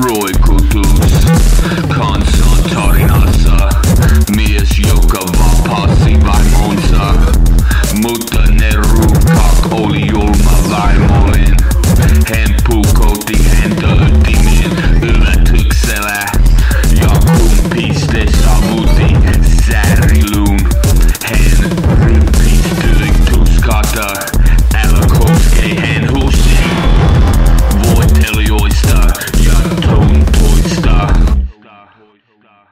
roikutus kansa tarinassa. Mies, joka vapasi vaimonsa, mutta ne rupak oli julma vaimoin. Hän pukotti häntä ytimen yllätyksellä ja kun piste saavutti säärilun, hän ryppistyi tuskata. star